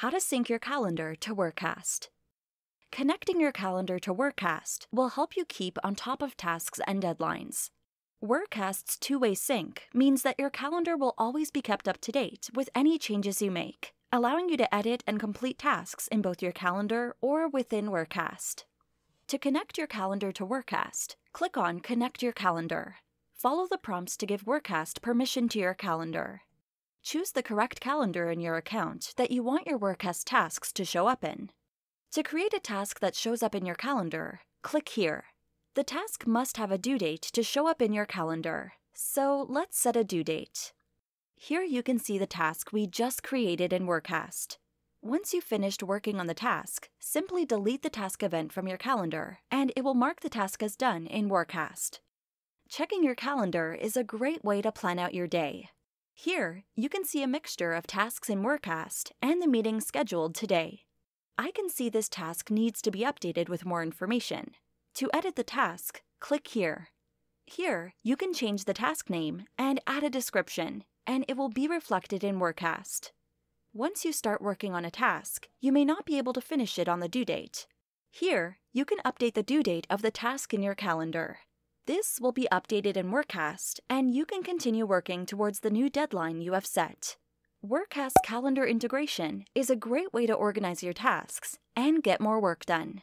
how to sync your calendar to Workast. Connecting your calendar to Workast will help you keep on top of tasks and deadlines. Workast's two way sync means that your calendar will always be kept up to date with any changes you make, allowing you to edit and complete tasks in both your calendar or within Workast. To connect your calendar to Workast, click on Connect Your Calendar. Follow the prompts to give Workast permission to your calendar. Choose the correct calendar in your account that you want your Workast tasks to show up in. To create a task that shows up in your calendar, click here. The task must have a due date to show up in your calendar, so let's set a due date. Here you can see the task we just created in Workast. Once you've finished working on the task, simply delete the task event from your calendar, and it will mark the task as done in Workast. Checking your calendar is a great way to plan out your day. Here, you can see a mixture of tasks in Workast and the meetings scheduled today. I can see this task needs to be updated with more information. To edit the task, click here. Here, you can change the task name and add a description, and it will be reflected in Workast. Once you start working on a task, you may not be able to finish it on the due date. Here, you can update the due date of the task in your calendar. This will be updated in Workast, and you can continue working towards the new deadline you have set. Workast calendar integration is a great way to organize your tasks and get more work done.